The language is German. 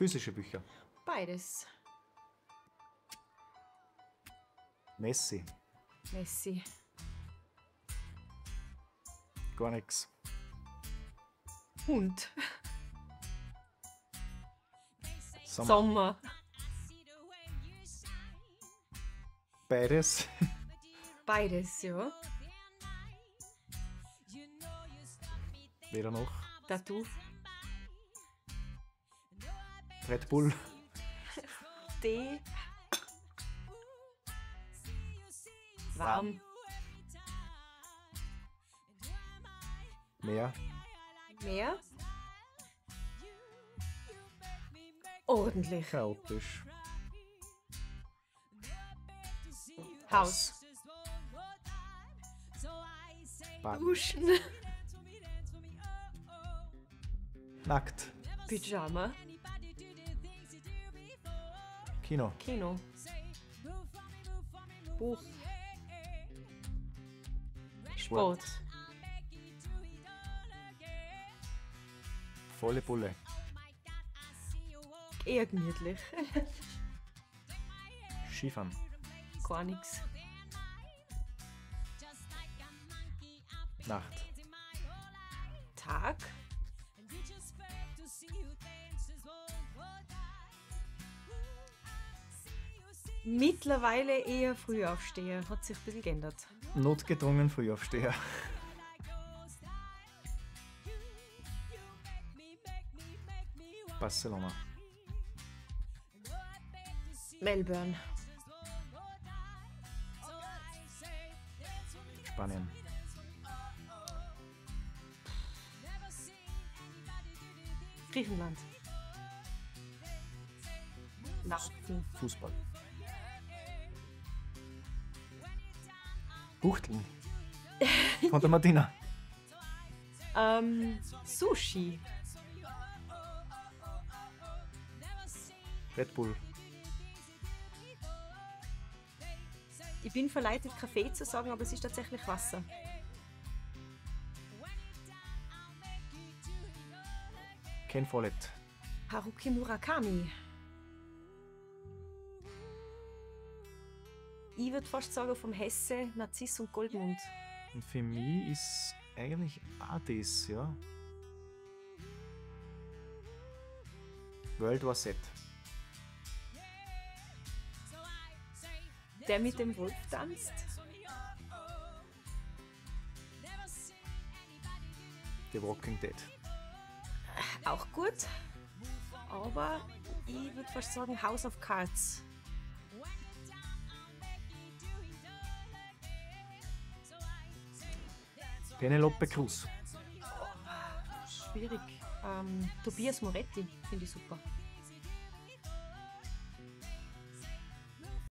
Physische Bücher. Beides. Messi. Messi. Gar nichts. Hund. Sommer. Sommer. Beides. Beides, ja. Weder noch. Tattoo. Red Bull. Tee. Warm. Meer. Meer. Ordentlich. Chaotisch. Haus. Bad. Duschen. Nackt. Pyjama. Kino. Kino. Buch. Sport. Volle Bulle. Eher gemütlich. Skifahren. Gar nichts. Nacht. Tag. Mittlerweile eher Frühaufsteher. Hat sich ein bisschen geändert. Notgedrungen Frühaufsteher. Barcelona. Melbourne. Spanien. Griechenland. Nachten. Fußball. Buchteln. Von der Martina. Ähm, Sushi. Red Bull. Ich bin verleitet, Kaffee zu sagen, aber es ist tatsächlich Wasser. Ken Follett. Haruki Murakami. Ich würde fast sagen vom Hesse, Narziss und Goldmund. Und für mich ist eigentlich auch das, ja. World War Z. Der mit dem Wolf tanzt. The Walking Dead. Auch gut. Aber ich würde fast sagen House of Cards. Penelope Cruz. Schwierig. Ähm, Tobias Moretti finde ich super.